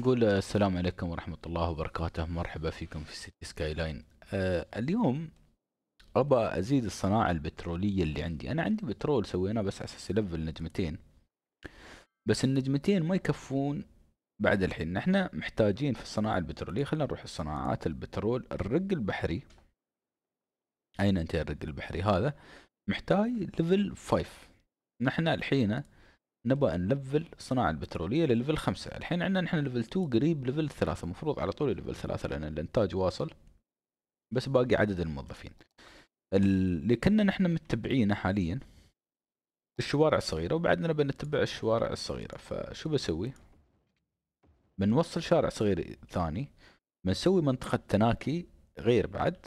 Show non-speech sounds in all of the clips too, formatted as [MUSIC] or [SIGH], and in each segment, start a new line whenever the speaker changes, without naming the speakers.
نقول السلام عليكم ورحمة الله وبركاته. مرحبا فيكم في سيتي سكاي لاين آه اليوم أبى أزيد الصناعة البترولية اللي عندي. أنا عندي بترول سويناه بس أساس يلفل نجمتين بس النجمتين ما يكفون بعد الحين. نحن محتاجين في الصناعة البترولية خلينا نروح الصناعات البترول. الرق البحري. أين أنت الرق البحري؟ هذا محتاج level 5 نحن الحين نبغى نلفل الصناعة البترولية لل level خمسة. الحين عندنا نحن level 2 قريب level ثلاثة. المفروض على طول level ثلاثة لأن الإنتاج واصل. بس باقي عدد الموظفين. اللي كنا نحن متبعينه حاليا. الشوارع الصغيرة وبعدنا بنتبع الشوارع الصغيرة. فشو بسوي؟ بنوصل شارع صغير ثاني. بنسوي منطقة تناكي غير بعد.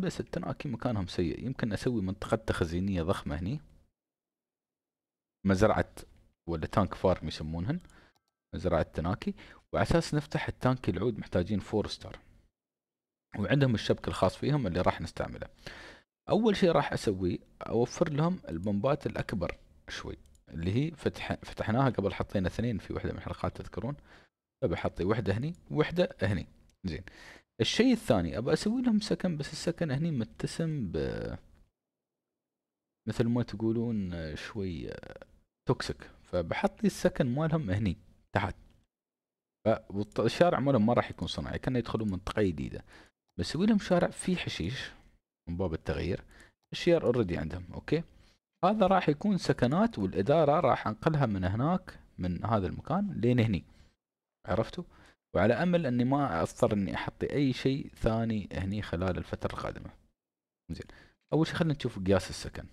بس التناكي مكانهم سيء. يمكن أسوي منطقة تخزينية ضخمة هني. مزرعة ولا tank farm يسمونهن مزرعة تناكي. وعلى أساس نفتح ال tank العود محتاجين four star وعندهم الشبك الخاص فيهم اللي راح نستعمله. أول شيء راح أسويه أوفر لهم البمبات الأكبر شوي اللي هي فتح فتحناها قبل حطينا اثنين في واحدة من الحلقات تذكرون؟ فبحطي واحدة هني وواحده هني. زين. الشيء الثاني أبى أسوي لهم سكن بس السكن هني متسم ب مثل ما تقولون شوي toxic فبحط لي السكن مالهم هني تحت. فالشارع مالهم ما راح يكون صناعي كانوا يدخلون منطقة جديدة. بسوي لهم شارع فيه حشيش من باب التغيير الشير already عندهم okay؟ هذا راح يكون سكنات والإدارة راح أنقلها من هناك من هذا المكان لين هني. عرفتوا؟ وعلى أمل إني ما أضطر إني أحط أي شيء ثاني هني خلال الفترة القادمة. زين. أول شيء خلينا نشوف قياس السكن.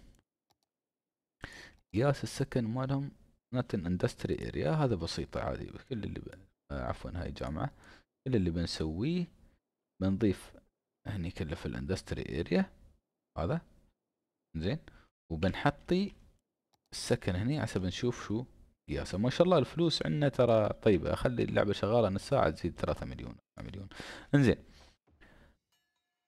قياس السكن مالهم ناتن industry area هذا بسيطة عادي كل اللي ب... آه عفوا هاي جامعة. كل اللي بنسويه بنضيف هني كله في ال industry area هذا. زين. وبنحطي السكن هني عشان نشوف شو قياسه. ما شاء الله الفلوس عندنا ترى طيبة. أخلي اللعبة شغالة نص ساعة تزيد ثلاثة مليون مليون. إنزين.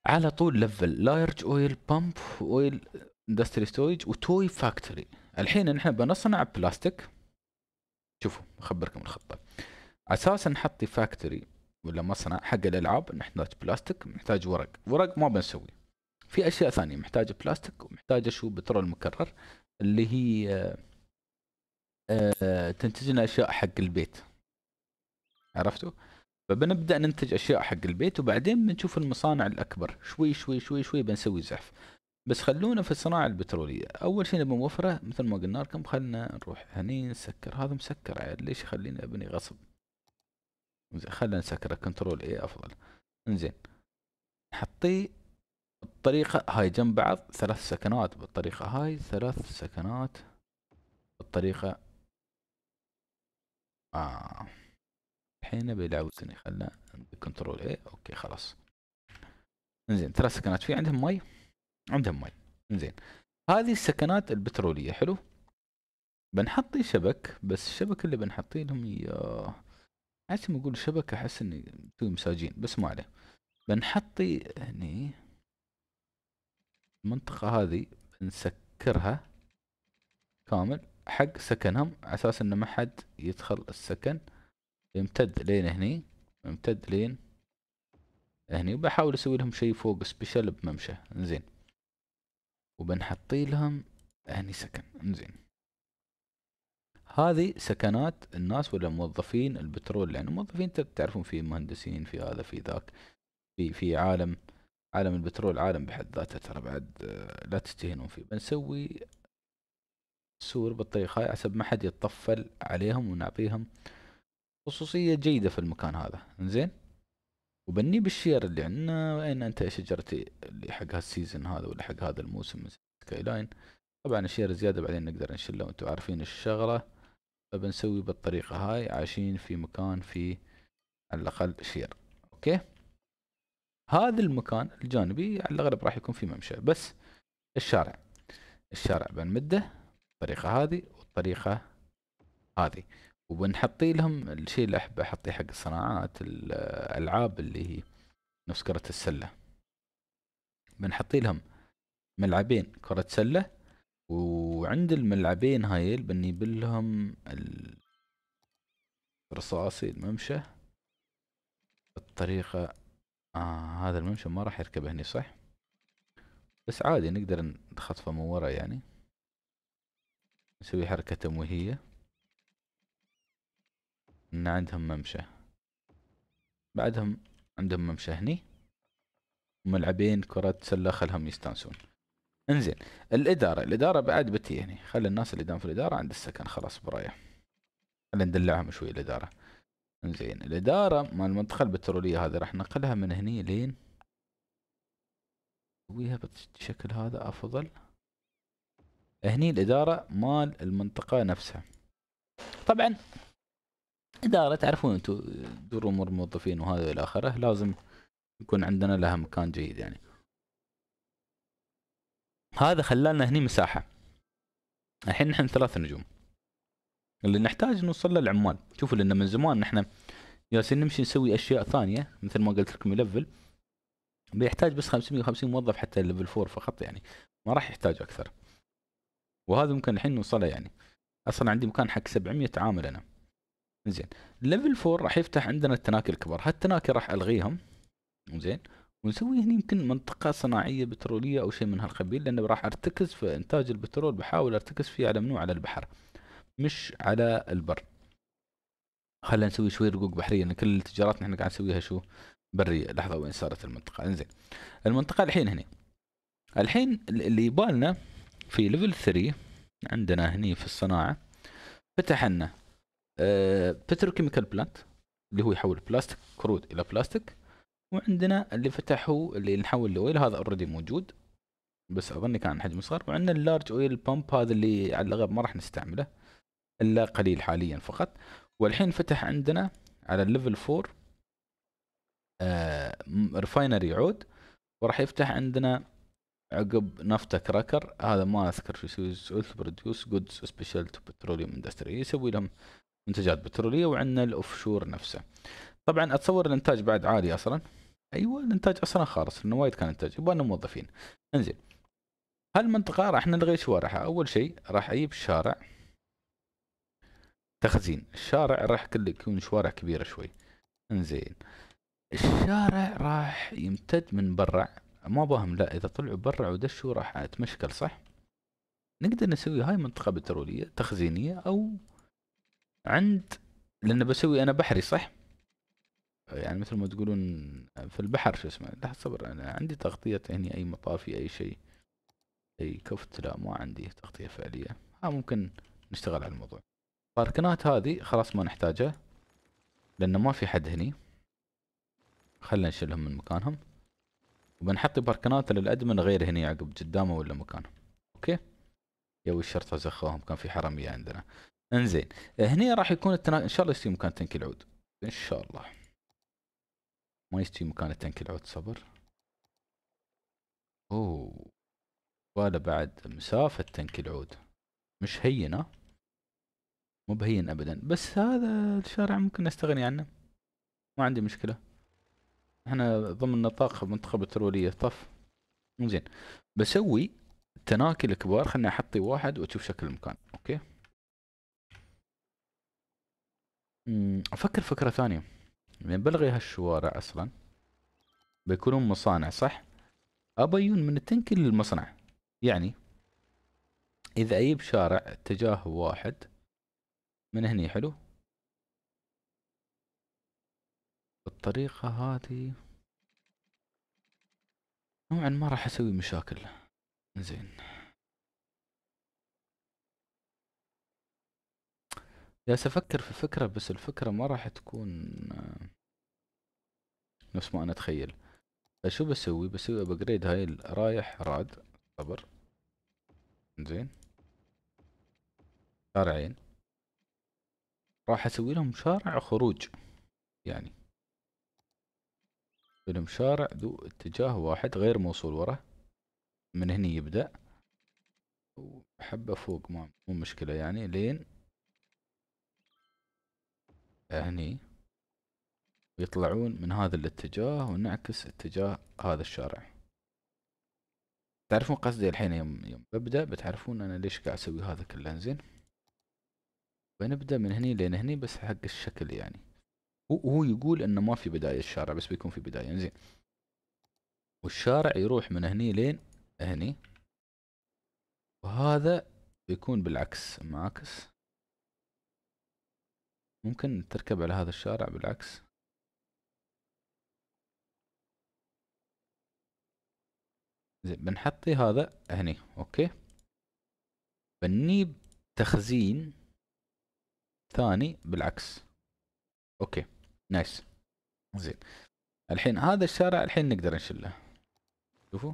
على طول level large oil pump oil industry storage و toy factory الحين نحن بنصنع بلاستيك. شوفوا اخبركم الخطه أساسا نحط factory ولا مصنع حق الألعاب نحتاج بلاستيك محتاج ورق. ورق ما بنسوي. في أشياء ثانية محتاجه بلاستيك ومحتاجه شو بترول مكرر اللي هي آه تنتج لنا أشياء حق البيت. عرفتوا؟ فبنبدأ ننتج أشياء حق البيت وبعدين بنشوف المصانع الأكبر. شوي شوي شوي شوي بنسوي زحف. بس خلونا في الصناعة البترولية. أول شيء نبي موفرة مثل ما قلنا لكم خلنا نروح هني نسكر. هذا مسكر عاد. ليش يخليني أبني غصب؟ خلنا نسكره control اي أفضل. إنزين. نحطيه بالطريقة هاي جنب بعض ثلاث سكنات. بالطريقة هاي ثلاث سكنات. بالطريقة آه. الحين أبي يلعبوني خلنا control A okay خلاص. إنزين ثلاث سكنات. في عندهم مي؟ عندهم مي. زين. هذه السكنات البترولية حلو؟ بنحطي شبك بس الشبك اللي بنحطي لهم إياه احس أقول شبكه أحس إني مسوي مساجين بس ما عليه. بنحطي هني المنطقة هذه بنسكرها كامل حق سكنهم على أساس إنه ما حد يدخل السكن. يمتد لين هني يمتد لين هني وبحاول أسوي لهم شيء فوق سبيشل بممشى. زين. وبنحطي لهم هني سكن. إنزين. هذه سكنات الناس ولا موظفين البترول؟ لأن الموظفين تعرفون في مهندسين في هذا في ذاك في في عالم عالم البترول عالم بحد ذاته ترى بعد آه، لا تستهينون فيه. بنسوي سور بالطريقة هاي حسب ما حد يتطفل عليهم ونعطيهم خصوصية جيدة في المكان هذا. إنزين. وبني بالشير اللي عندنا وين أنت شجرتي اللي حق هال season هذا ولا حق هذا الموسم Skyline طبعا الشير زيادة بعدين نقدر نشيله وأنتم عارفين الشغلة. فبنسوي بالطريقة هاي عايشين في مكان فيه على الأقل شير. okay؟ هذا المكان الجانبي على الأغلب راح يكون في ممشى بس الشارع. الشارع بنمده الطريقة هذه والطريقة هذه. وبنحطي لهم الشيء اللي أحب أحطيه حق الصناعات الألعاب اللي هي نفس كرة السلة. بنحطي لهم ملعبين كرة سلة وعند الملعبين هاي بنجيب لهم رصاصي الممشى. الطريقة آه هذا الممشى ما راح يركب هني صح؟ بس عادي نقدر نخطفه من ورا يعني. نسوي حركة تمويهية. إن عندهم ممشى. بعدهم عندهم ممشى هني ملعبين كرة سلة خلهم يستانسون. إنزين الإدارة الإدارة بعد بتي يعني خلي الناس اللي دام في الإدارة عند السكن خلاص براية. خلينا ندلعهم شوي الإدارة. إنزين الإدارة مال المنطقة البترولية هذه راح نقلها من هني لين؟ نسويها بالشكل هذا أفضل. هني الإدارة مال المنطقة نفسها. طبعا إدارة تعرفون أنتم دور أمور الموظفين وهذا إلى آخره لازم يكون عندنا لها مكان جيد يعني. هذا خلانا هني مساحة. الحين نحن ثلاث نجوم. اللي نحتاج نوصل له العمال. شوفوا لأن من زمان نحن جالسين نمشي نسوي أشياء ثانية مثل ما قلت لكم يلفل بيحتاج بس 550 موظف حتى ليفل 4 فقط يعني. ما راح يحتاج أكثر. وهذا ممكن الحين نوصله يعني. أصلا عندي مكان حق 700 عامل أنا. زين. ليفل 4 راح يفتح عندنا التناكي الكبار. هالتناكي راح ألغيهم. زين. ونسوي هنا يمكن منطقة صناعية بترولية أو شيء من هالقبيل لأنه راح أرتكز في إنتاج البترول بحاول أرتكز فيه على منو؟ على البحر. مش على البر. خلينا نسوي شوي رقوق بحرية لأن كل التجارات نحن قاعد نسويها شو؟ برية. لحظة وين صارت المنطقة؟ إنزين. المنطقة الحين هنا. الحين اللي يبالنا في level 3 عندنا هني في الصناعة فتح لنا petrochemical plant اللي هو يحول بلاستيك crude إلى بلاستيك وعندنا اللي فتحوا اللي نحول ل oil هذا already موجود. بس أظني كان حجم صغير. وعندنا ال large oil pump هذا اللي على الأغلب ما راح نستعمله إلا قليل حاليا فقط. والحين فتح عندنا على ال level 4 آه refinery عود. وراح يفتح عندنا عقب naphtha cracker هذا ما أذكر شو يسوي produce goods special to petroleum industry يسوي لهم منتجات بترولية وعندنا ال offshore نفسه. طبعا أتصور الإنتاج بعد عالي أصلا. أيوه الإنتاج أصلا خالص لأنه وايد كان إنتاج. يبغى موظفين. إنزين. هالمنطقة راح نلغي شوارعها أول شيء راح أجيب شارع تخزين. الشارع راح كله يكون شوارع كبيرة شوي. إنزين. الشارع راح يمتد من برا. ما باهم لا إذا طلعوا برا ودشوا راح أتمشكل صح؟ نقدر نسوي هاي منطقة بترولية تخزينية أو عند لأن بسوي أنا بحري صح؟ يعني مثل ما تقولون في البحر شو اسمه لا صبر أنا عندي تغطية هني أي مطافي أي شيء أي كفت لا ما عندي تغطية فعلية. ها ممكن نشتغل على الموضوع. باركنات هذه خلاص ما نحتاجها لأن ما في حد هني. خلنا نشيلهم من مكانهم. وبنحط باركنات للأدمن غير هني عقب قدامه ولا مكانه. أوكي؟ يا الشرطة زخوهم كان في حرامية عندنا. انزين. هني راح يكون التنا... إن شاء الله يصير مكان تنكي العود. إن شاء الله. ما يستوي مكان التنك العود صبر. أوه. ولا بعد مسافة تنك العود. مش هينة. مو بهين ابدا. بس هذا الشارع ممكن نستغني عنه. ما عندي مشكلة. إحنا ضمن نطاق منطقة بترولية. طف. زين بسوي التناكي الكبار. خلني أحطي واحد وأشوف شكل المكان. أوكي؟ أفكر فكرة ثانية. يعني بلغي هالشوارع أصلا بيكونون مصانع صح؟ أبيون من التنكي للمصنع. يعني إذا أجيب شارع اتجاه واحد من هني حلو؟ بالطريقة هذه نوعا ما راح أسوي مشاكل. زين. جالس أفكر في فكرة بس الفكرة ما راح تكون نفس ما أنا أتخيل. فشو بسوي؟ بسوي ابجريد هاي رايح راد صبر زين. شارعين راح أسوي لهم شارع خروج يعني. لهم شارع ذو اتجاه واحد غير موصول ورا. من هني يبدأ. وحبة فوق ما مو مشكلة يعني. لين هني ويطلعون من هذا الاتجاه ونعكس اتجاه هذا الشارع. تعرفون قصدي الحين يوم يوم ببدأ بتعرفون أنا ليش قاعد أسوي هذا كله زين بنبدأ من هني لين هني بس حق الشكل يعني. هو يقول إنه ما في بداية الشارع بس بيكون في بداية زين والشارع يروح من هني لين هني. وهذا بيكون بالعكس معاكس. ممكن تركب على هذا الشارع بالعكس. زين بنحطي هذا هني okay؟ بنجيب تخزين ثاني بالعكس. okay nice. زين الحين هذا الشارع الحين نقدر نشله. شوفوا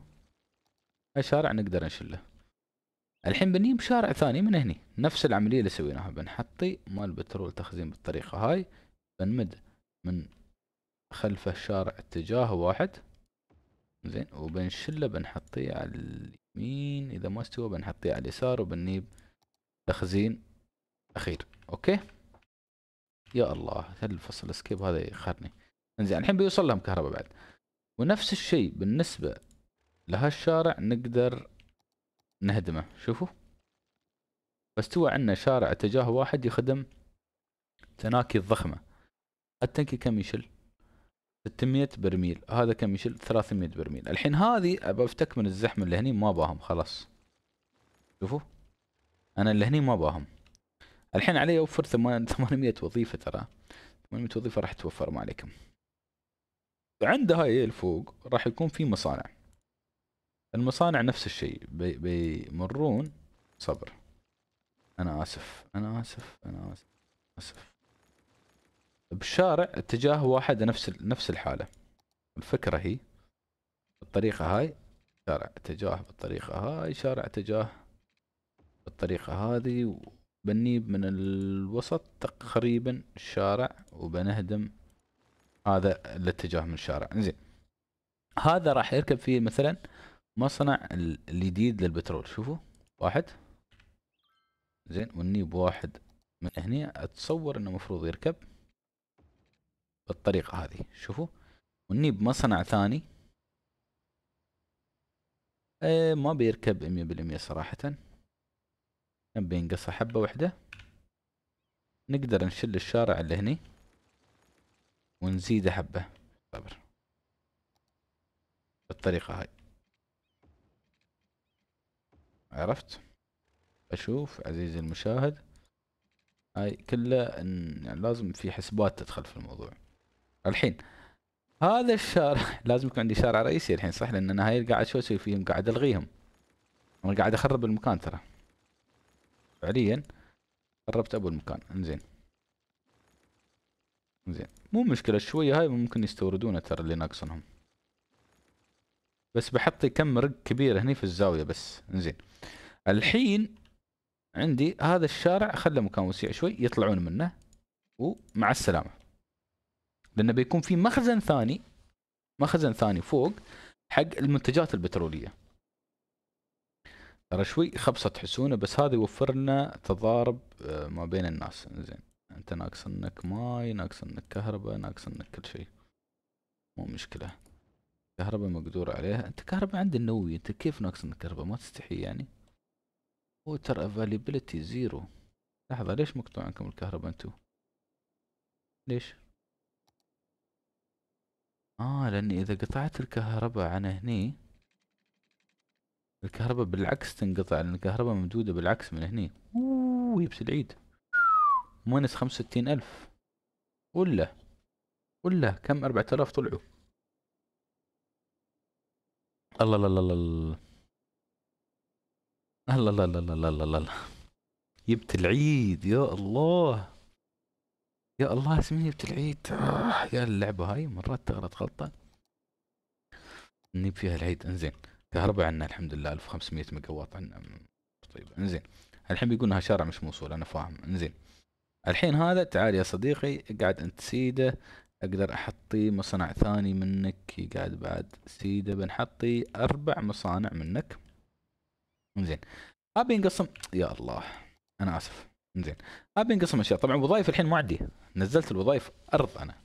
الشارع نقدر نشله. الحين بنجيب شارع ثاني من هني. نفس العملية اللي سويناها. بنحطي مال بترول تخزين بالطريقة هاي. بنمد من خلفه الشارع اتجاه واحد. زين. وبنشله. بنحطيه على اليمين. إذا ما استوى بنحطيه على اليسار وبنجيب تخزين أخير. okay؟ يا الله. الفصل escape هذا يخرني. إنزين. الحين بيوصل لهم كهرباء بعد. ونفس الشيء بالنسبة لهالشارع نقدر نهدمه. شوفوا. فاستوى عندنا شارع اتجاه واحد يخدم تناكي الضخمة. التنكي كم يشل؟ 600 برميل. هذا كم يشل؟ 300 برميل. الحين هذه أبى أفتك من الزحمة اللي هني ما باهم خلاص. شوفوا. أنا اللي هني ما باهم. الحين علي أوفر 800 وظيفة ترى. 800 وظيفة راح توفر ما عليكم. عند هاي الفوق راح يكون في مصانع. المصانع نفس الشيء. بي بيمرون صبر. أنا آسف. أنا آسف. أنا آسف. آسف. بالشارع اتجاه واحد نفس نفس الحالة. الفكرة هي بالطريقة هاي شارع اتجاه بالطريقة هاي شارع اتجاه بالطريقة هذه بنجيب من الوسط تقريبا الشارع وبنهدم هذا الاتجاه من الشارع زين. هذا راح يركب فيه مثلا مصنع الجديد للبترول. شوفوا واحد. زين ونجيب واحد من هنا اتصور إنه المفروض يركب بالطريقة هذه. شوفوا ونجيب مصنع ثاني. إيه ما بيركب مية بالمية صراحة. كم بينقصها حبة واحدة نقدر نشل الشارع اللي هني ونزيده حبة. صبر بالطريقة هاي. عرفت؟ أشوف عزيزي المشاهد. هاي كله إن يعني لازم في حسبات تدخل في الموضوع. الحين هذا الشارع [LAUGHS] لازم يكون عندي شارع رئيسي الحين صح؟ لأن أنا هاي قاعد شو أسوي فيهم قاعد ألغيهم. أنا قاعد أخرب المكان ترى. فعليا خربت أبو المكان. إنزين. إنزين. مو مشكلة شوية هاي ممكن يستوردونه ترى اللي ناقصنهم. بس بحط كم رق كبير هني في الزاوية بس. إنزين. الحين عندي هذا الشارع خله مكان وسيع شوي يطلعون منه ومع السلامة. لأنه بيكون في مخزن ثاني مخزن ثاني فوق حق المنتجات البترولية. ترى شوي خبصة تحسونه بس هذا يوفر لنا تضارب آه، ما بين الناس. زين. أنت ناقص إنك ماي ناقص إنك كهرباء ناقص إنك كل شيء. مو مشكلة. كهرباء مقدور عليها. أنت كهرباء عند النووي أنت كيف ناقص إنك كهرباء؟ ما تستحي يعني. water availability zero لحظة ليش مقطوع عنكم الكهرباء أنتو؟ ليش؟ آه لأني إذا قطعت الكهرباء عن هني الكهرباء بالعكس تنقطع لأن الكهرباء ممدودة بالعكس من هني. أوه يبس العيد. minus خمسة وستين ألف. ولا ولا كم؟ أربعة آلاف طلعوا. الله الله الله الله. الله الله الله الله الله الله الله العيد يا الله. يا الله اسمي جبت العيد. آه يا اللعبة هاي مرات تغلط غلطة. نجيب فيها العيد انزين. كهرباء عندنا الحمد لله 1500 ميجا واط عندنا طيب انزين. الحين بيقول انها شارع مش موصول أنا فاهم. انزين. الحين هذا تعال يا صديقي قاعد انت سيده أقدر أحطي مصنع ثاني منك يقعد بعد سيده بنحطي أربع مصانع منك. زين أبي انقسم يا الله أنا آسف. زين أبي أنقسم أشياء. طبعا وظائف الحين ما عندي نزلت الوظائف أرض أنا.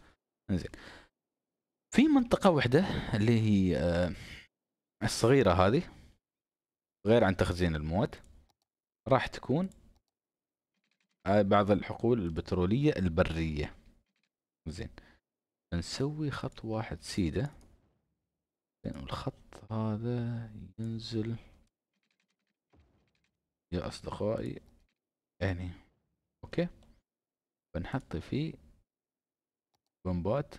زين في منطقة واحدة اللي هي آه، الصغيرة هذه غير عن تخزين المواد راح تكون هاي بعض الحقول البترولية البرية. زين نسوي خط واحد زين الخط هذا ينزل يا أصدقائي يعني okay. بنحط فيه بمبات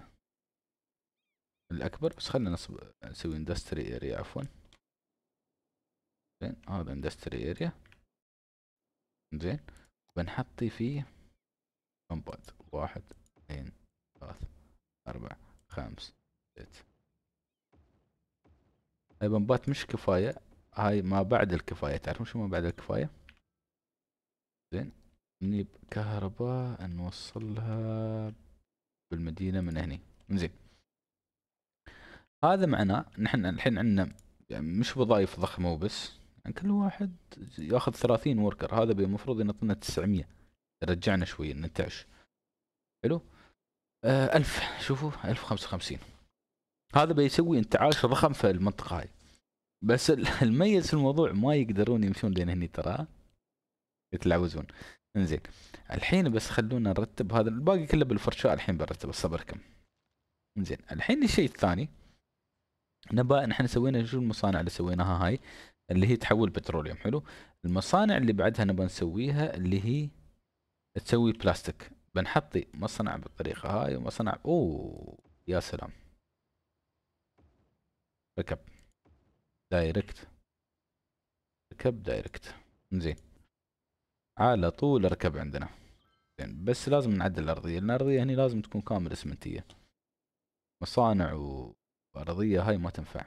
الأكبر بس خلينا نصب نسوي industry area عفوا. زين هذا industry area زين بنحطي فيه بمبات. واحد اثنين ثلاث أربع خمس ست. هاي بمبات مش كفاية. هاي ما بعد الكفاية تعرفون شو ما بعد الكفاية؟ زين نجيب كهرباء نوصلها بالمدينة من هني زين. هذا معناه نحن الحين عندنا يعني مش وظائف ضخمة وبس يعني كل واحد ياخذ 30 وركر هذا المفروض ينطينا 900 رجعنا شوي ننتعش. حلو؟ آه ألف شوفوا ألف خمسة وخمسين. هذا بيسوي انتعاش ضخم في المنطقة هاي. بس الميز [LAUGHS] في الموضوع ما يقدرون يمشون لين هني ترى. يتلعوزون. انزين. الحين بس خلونا نرتب هذا. الباقي كله بالفرشاة الحين برتب صبركم انزين. الحين الشيء الثاني. نبا نحن سوينا شو المصانع اللي سويناها هاي؟ اللي هي تحول petroleum. حلو. المصانع اللي بعدها نبغى نسويها اللي هي تسوي بلاستيك. بنحطي مصنع بالطريقة هاي ومصنع. أوه. يا سلام. ركب direct. ركب direct. زين. على طول ركب عندنا. زين. بس لازم نعدل الأرضية الأرضية هني لازم تكون كامل اسمنتية مصانع وارضية هاي ما تنفع.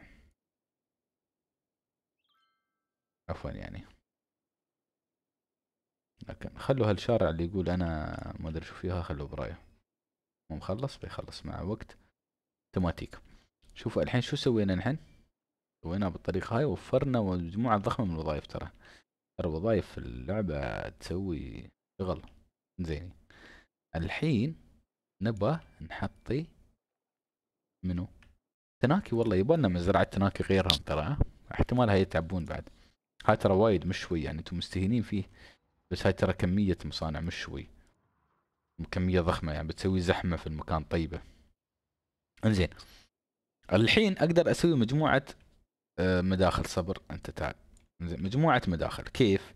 عفوا يعني. لكن خلوا هالشارع اللي يقول أنا ما أدري شو فيها خلوه براية. مو مخلص؟ بيخلص مع وقت. اوتوماتيك شوفوا الحين شو سوينا نحن؟ سويناه بالطريقة هاي وفرنا مجموعة ضخمة من الوظائف ترى. ترى وظائف في اللعبة تسوي شغل زين الحين نبى نحطي منو؟ تناكي والله يبغى مزرعة تناكي غيرهم ترى احتمال هاي يتعبون بعد. هاي ترى وايد مش شوي يعني أنتم مستهينين فيه بس هاي ترى كمية مصانع مش شوي. كمية ضخمة يعني بتسوي زحمة في المكان طيبة. انزين. الحين أقدر أسوي مجموعة مداخل صبر أنت تعال. مجموعة مداخل. كيف؟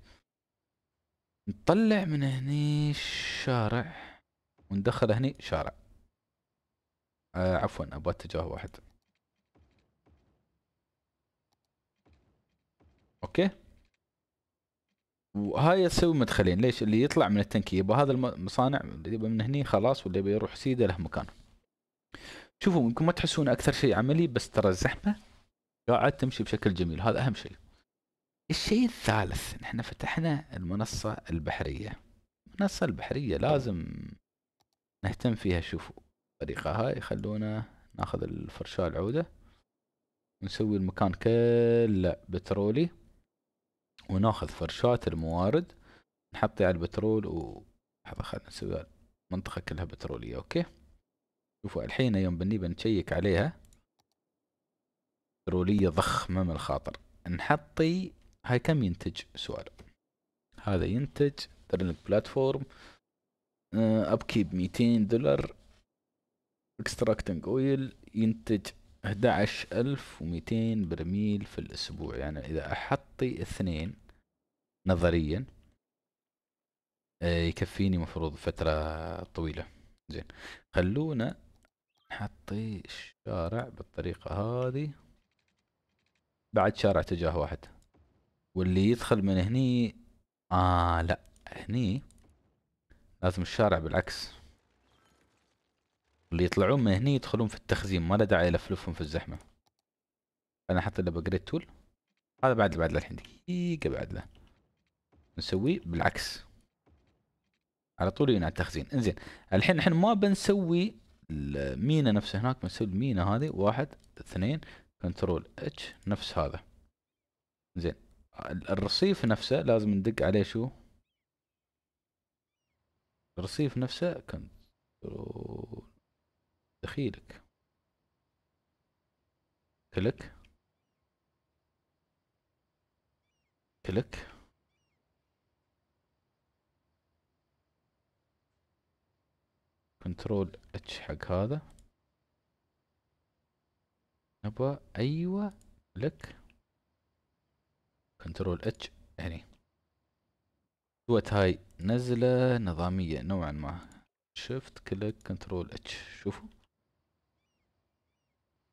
نطلع من هني الشارع وندخل هني شارع. آه عفوا أبغى اتجاه واحد. أوكي. وهاي تسوي مدخلين. ليش؟ اللي يطلع من التنكية. يبغى هذا المصانع اللي يبغى من هني خلاص واللي بيروح سيده له مكان. شوفوا ممكن ما تحسون أكثر شيء عملي بس ترى الزحمة قاعد تمشي بشكل جميل. هذا أهم شيء. الشيء الثالث نحن فتحنا المنصة البحرية. المنصة البحرية لازم نهتم فيها. شوفوا الطريقة هاي خلونا ناخذ الفرشاة العودة ونسوي المكان كله بترولي وناخذ فرشات الموارد نحطها على البترول و لحظة خلينا نسوي المنطقة كلها بترولية okay؟ شوفوا الحين يوم بني بنشيك عليها بترولية ضخمة من الخاطر. نحطي هاي كم ينتج سؤال؟ هذا ينتج drilling platform upkeep 200 دولار extracting oil ينتج 11200 برميل في الأسبوع. يعني إذا أحطي اثنين نظريا آه، يكفيني مفروض فترة طويلة. زين خلونا نحطي الشارع بالطريقة هذه. بعد شارع اتجاه واحد. واللي يدخل من هني آه لا هني لازم الشارع بالعكس. اللي يطلعون من هني يدخلون في التخزين ما له داعي يلفلفهم في الزحمة. أنا أحط له upgrade tool هذا بعد بعد الحين دقيقة بعد له. نسويه بالعكس. على طول ينعى التخزين. إنزين الحين إحنا ما بنسوي المينا نفسه هناك بنسوي المينا هذه واحد اثنين control H نفس هذا. زين الرصيف نفسه لازم ندق عليه شو؟ الرصيف نفسه control دخيلك. click. click. Control H حق هذا. نبغى أيوه. لك. Control H. هني. سوت هاي. نزلة نظامية نوعا ما. Shift click Control H. شوفوا.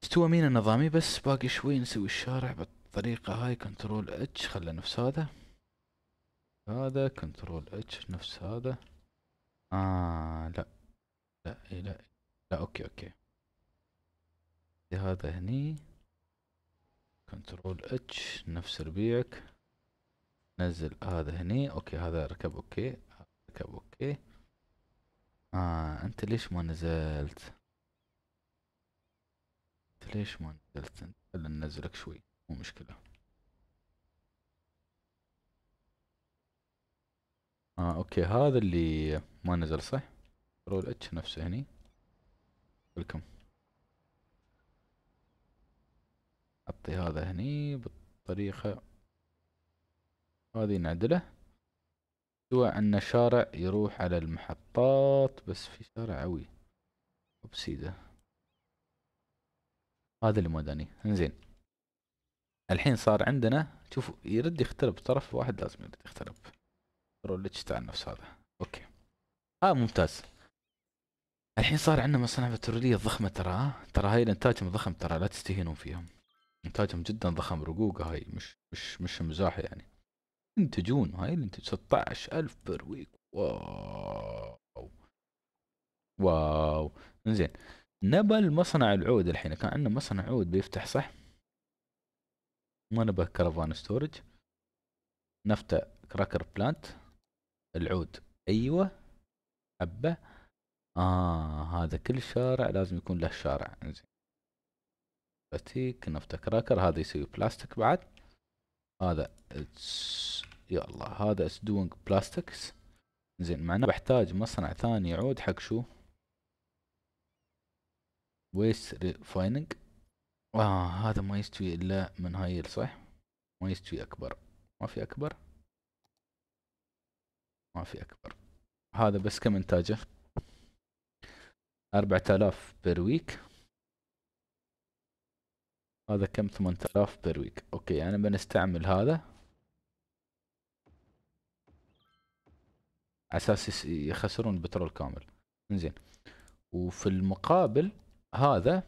استوى مين النظامي بس باقي شوي نسوي الشارع بالطريقة هاي. Control H. خله نفس هذا. هذا Control H. نفس هذا. آه لا. لا إيه لا. لا okay okay. هذا هني. Control H نفس ربيعك. نزل هذا هني. okay هذا ركب أوكي. ركب okay. آه أنت ليش ما نزلت؟ أنت ليش ما نزلت؟ خلنا ننزلك شوي مو مشكلة. آه okay هذا اللي ما نزل صح؟ Control H نفسه هني. ويلكم أعطي هذا هني بالطريقة هذه نعدله. سوى أن شارع يروح على المحطات بس في شارع عوي بسيدة هذا اللي موداني. انزين. الحين صار عندنا شوفوا يرد يخترب طرف واحد لازم يرد يخترب. Control H تاع نفس هذا؟ okay. ها ممتاز. الحين صار عندنا مصانع بترولية ضخمة ترى ترى هاي الانتاجهم ضخم ترى لا تستهينون فيهم إنتاجهم جدا ضخم رقوقة هاي مش مش مش مزاح يعني. ينتجون هاي اللي ينتج 16 ألف per week wow. wow. زين نبى المصنع العود الحين كان عندنا مصنع عود بيفتح صح؟ ما نبى كرفان storage. naphtha cracker plant. العود. أيوه. حبه آه هذا كل شارع لازم يكون له شارع. إنزين. فتيك naphtha cracker هذا يسوي بلاستيك بعد. هذا يا الله هذا it's doing plastics زين معناه بحتاج مصنع ثاني يعود حق شو؟ waste refining آه هذا ما يستوي إلا من هاي صح؟ ما يستوي أكبر. ما في أكبر؟ ما في أكبر. هذا بس كم إنتاجه؟ أربعة آلاف per week هذا كم؟ ثمانية آلاف per week okay أنا بنستعمل هذا. أساس يخسرون البترول كامل. زين وفي المقابل هذا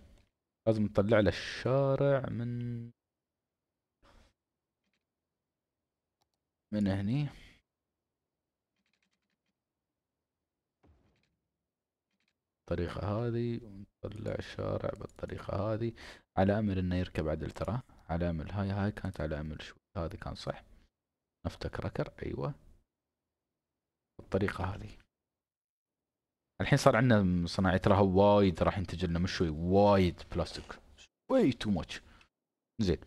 لازم نطلع له الشارع من من هني. بالطريقة هذه ونطلع الشارع بالطريقة هذه. على أمل إنه يركب عدل ترى. على أمل. هاي هاي كانت على أمل شوي. هذه كان صح. naphtha cracker. أيوه. بالطريقة هذه. الحين صار عندنا صناعي تراها وايد راح ينتج لنا مش شوي وايد بلاستيك way too much زين.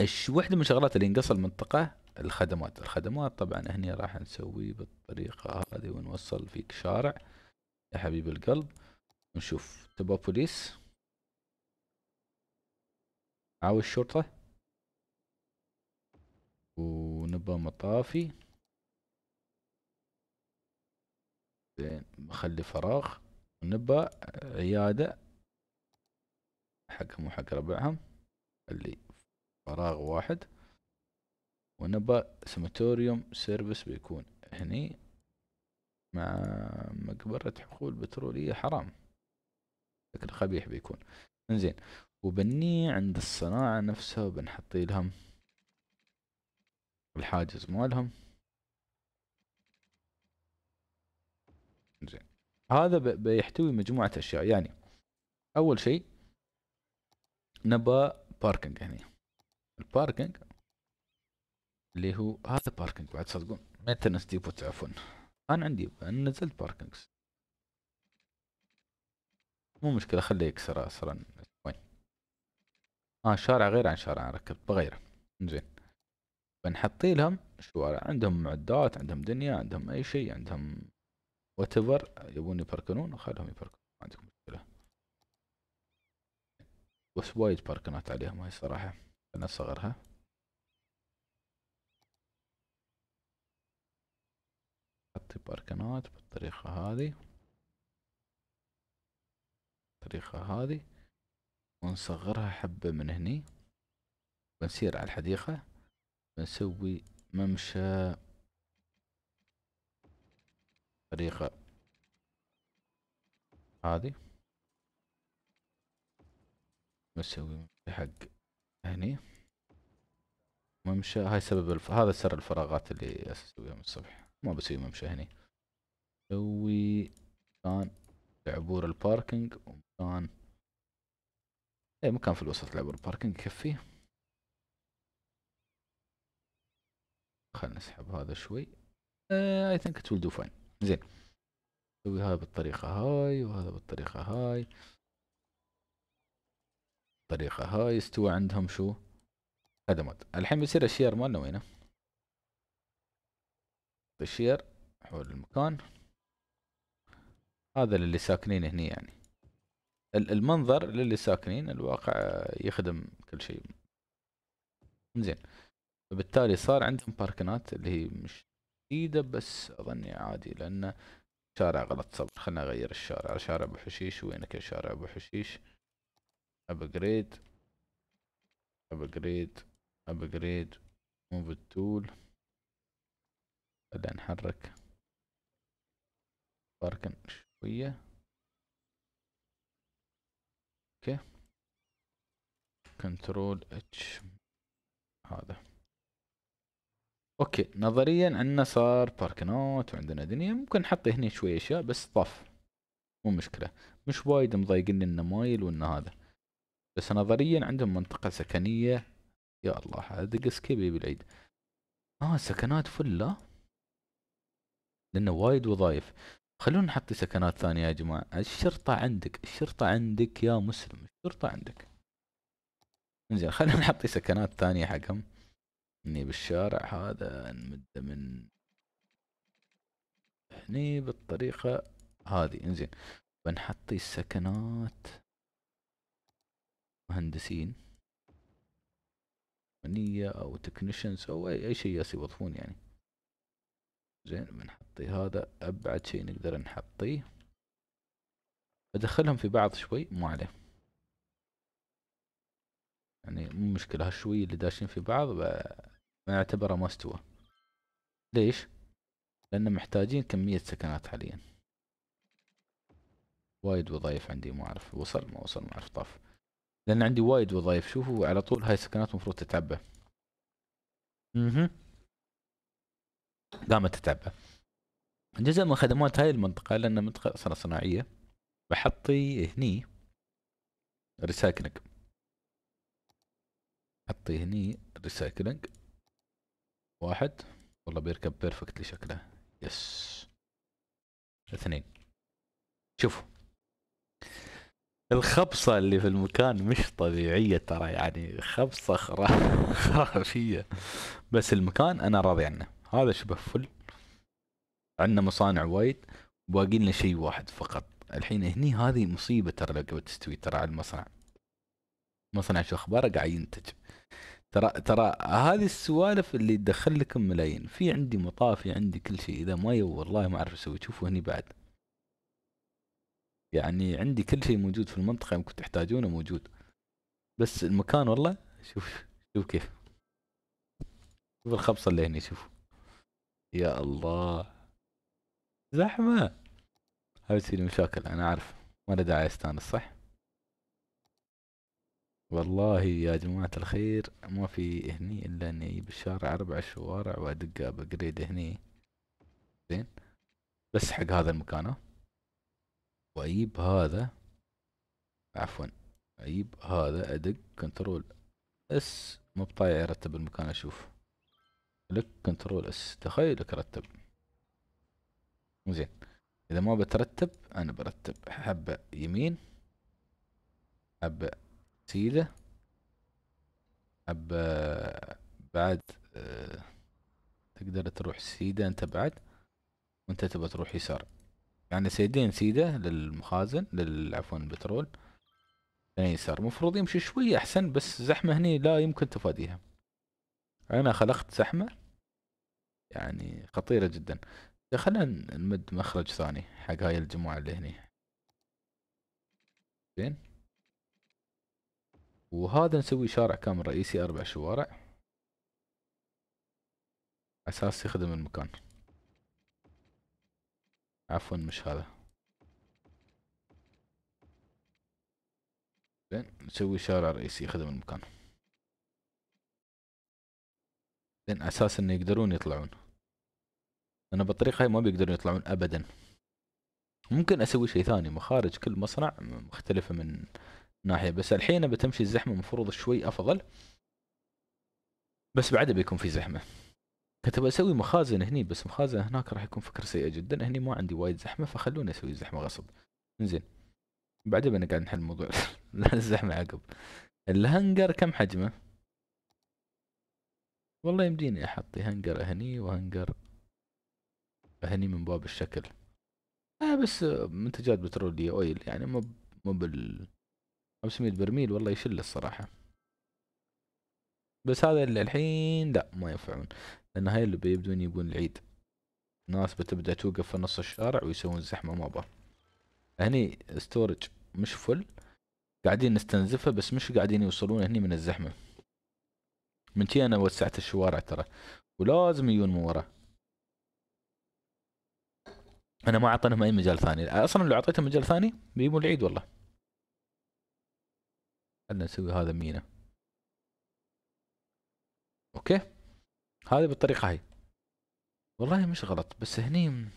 إيش؟ وحدة من الشغلات اللي ينقص المنطقة الخدمات. الخدمات طبعا هني راح نسوي بالطريقة هذه ونوصل فيك شارع يا حبيب القلب. نشوف. تبغى بوليس؟ عاوي الشرطة. ونبغى مطافي. زين بخلي فراغ. ونبى عيادة. حقهم وحق ربعهم. اللي فراغ واحد. ونبى سماتوريوم سيرفيس بيكون هني مع مقبرة حقول بترولية حرام. شكل قبيح بيكون. إنزين. وبني عند الصناعة نفسها وبنحطي لهم الحاجز مالهم. زين. هذا بيحتوي مجموعة أشياء. يعني أول شيء نبى باركنج هنا. ال parking اللي هو هذا parking بعد تصدقون maintenance depot تعرفون. أنا عندي نزلت parkings مو مشكلة خليه يكسر وين آه شارع غير عن شارع أنا ركبت بغيره. زين. بنحطي لهم شوارع. عندهم معدات عندهم دنيا عندهم أي شيء عندهم وين يبون يبركنون خلهم يبركنون ما عندكم مشكلة. بس وايد باركنات عليهم هاي الصراحة أنا اصغرها حطي باركنات بالطريقة هذه. الطريقة هذه. ونصغرها حبة من هني بنسير على الحديقة بنسوي ممشى طريقة هذه بنسوي حق هني. ممشى هاي سبب الف... هذا سر الفراغات اللي أسويها من الصبح. ما بسوي ممشى هني. سوي مكان لعبور ال parking ومكان أي مكان في الوسط لعبور ال parking يكفي. خلنا نسحب هذا شوي. I think it will do fine زين. نسوي هذا بالطريقة هاي وهذا بالطريقة هاي. الطريقة هاي استوى عندهم شو؟ خدمات الحين بيصير الشير مالنا وينه؟ الشير حول المكان. هذا للي ساكنين هني يعني. المنظر للي ساكنين الواقع يخدم كل شيء. زين. فبالتالي صار عندهم باركنات اللي هي مش جديدة بس أظني عادي لأن شارع غلط صبر. خلنا اغير الشارع. شارع أبو حشيش وينك يا شارع أبو حشيش؟ upgrade. upgrade. upgrade. move it tool خلينا نحرك. باركن شوية. Okay. control H. هذا. okay نظريا عندنا صار باركنات وعندنا دنيا. ممكن نحط هنا شوية أشياء بس طف. مو مشكلة. مش وايد مضايقني انه مايل وانه هذا. بس نظريا عندهم منطقة سكنية. يا الله أدق escape بالعيد آه سكنات فلة لأنه وايد وظايف. خلونا نحط سكنات ثانية يا جماعة. الشرطة عندك الشرطة عندك يا مسلم الشرطة عندك. زين خلينا نحط سكنات ثانية حقهم. إني بالشارع هذا نمد من هني بالطريقة هذه. إنزين بنحط السكنات. مهندسين. فنية أو تكنيشنز أو اي, شيء يوظفون يعني. زين بنحطي هذا أبعد شيء نقدر نحطيه أدخلهم في بعض شوي مو عليه. يعني مو مشكلة هالشوي اللي داشين في بعض ما يعتبره ما استوى. ليش؟ لأن محتاجين كمية سكنات حاليا. وايد وظايف عندي ما أعرف وصل ما وصل ما أعرف طاف. لأن عندي وايد وظايف شوفوا على طول هاي السكنات المفروض تتعبى. قامت تتعبى جزء من خدمات هاي المنطقة لأن منطقة أصلا صناعية. بحطي هني recycling حطي هني recycling واحد. والله بيركب perfectly شكله yes اثنين. شوفوا. الخبصة اللي في المكان مش طبيعية ترى يعني خبصة [LAUGHS] خرافية. بس المكان أنا راضي عنه. هذا شبه فل. عندنا مصانع وايد باقي لنا شيء واحد فقط. الحين هني هذه مصيبة ترى لو تستوي ترى على المصنع. مصنع شو أخباره؟ قاعد ينتج. ترى ترى هذه السوالف اللي تدخل لكم ملايين. في عندي مطافي عندي كل شيء. إذا ما يو والله ما أعرف أسوي. شوفوا هني بعد. يعني عندي كل شيء موجود في المنطقة ممكن تحتاجونه موجود. بس المكان والله شوف شوف كيف. شوف الخبصة اللي هني شوف يا الله. زحمة. هاي تصير مشاكل أنا أعرف. ما له داعي أستانس صح؟ والله يا جماعة الخير ما في هني إلا إني أجيب الشارع أربع شوارع وأدق بجريد هني. زين. بس حق هذا المكان وأجيب هذا. عفوا. أجيب هذا أدق control. S مو بطايع يرتب المكان أشوف. لك control S تخيلك رتب. زين. إذا ما بترتب أنا برتب. حبة يمين حبة سيدة حبة بعد أه تقدر تروح سيدة أنت بعد وأنت تبغى تروح يسار. يعني سيدين سيدة للمخازن عفوا البترول ثاني يسار. المفروض يمشي شوية أحسن بس زحمة هني لا يمكن تفاديها. أنا خلقت زحمة. يعني خطيرة جدا. خلينا نمد مخرج ثاني حق هاي الجماعة اللي هني. زين. وهذا نسوي شارع كامل رئيسي أربع شوارع. أساس يخدم المكان. عفوا مش هذا. زين نسوي شارع رئيسي يخدم المكان. زين أساس إنه يقدرون يطلعون. أنا بالطريقة هاي ما بيقدرون يطلعون ابدا. ممكن أسوي شيء ثاني مخارج كل مصنع مختلفة من ناحية بس الحين بتمشي الزحمة المفروض شوي أفضل. بس بعده بيكون في زحمة. كنت أسوي مخازن هني بس مخازن هناك راح يكون فكرة سيئة جدا. هني ما عندي وايد زحمة فخلوني أسوي زحمة غصب. زين بعدين بنقعد نحل موضوع [LAUGHS] الزحمة عقب. الهنجر كم حجمه؟ والله يمديني احطي هنجر هني وهنجر هني من باب الشكل. آه بس منتجات بترولية أويل يعني مو مو بال 500 برميل والله يشل الصراحة. بس هذا اللي الحين لا ما ينفعون لأن هاي اللي بيبدون يبون العيد. الناس بتبدأ توقف في نص الشارع ويسوون زحمة ما با هني storage مش full قاعدين نستنزفه بس مش قاعدين يوصلون هني من الزحمة. من شي أنا وسعت الشوارع ترى ولازم يجون من ورا. أنا ما أعطينهم أي مجال ثاني. أصلا لو أعطيتهم مجال ثاني بيجيبون العيد والله. خلنا نسوي هذا مينا. أوكي؟ هذه بالطريقة هاي. والله مش غلط بس هني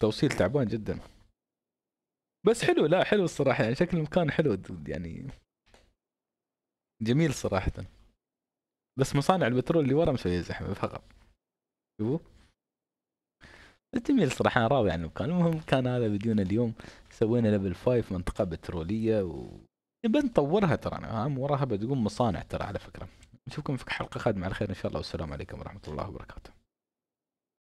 توصيل تعبان جدا. بس حلو لا حلو الصراحة يعني شكل المكان حلو يعني جميل صراحة. بس مصانع البترول اللي ورا مسويه زحمة فقط. شوفوا. جميل صراحة أنا راضي عن المكان. المهم كان هذا فيديونا اليوم. سوينا ليفل 5 منطقة بترولية و بنطورها ترى. أنا وراها بتقوم مصانع ترى على فكرة. نشوفكم في حلقة قادمه على خير إن شاء الله. والسلام عليكم ورحمة الله وبركاته.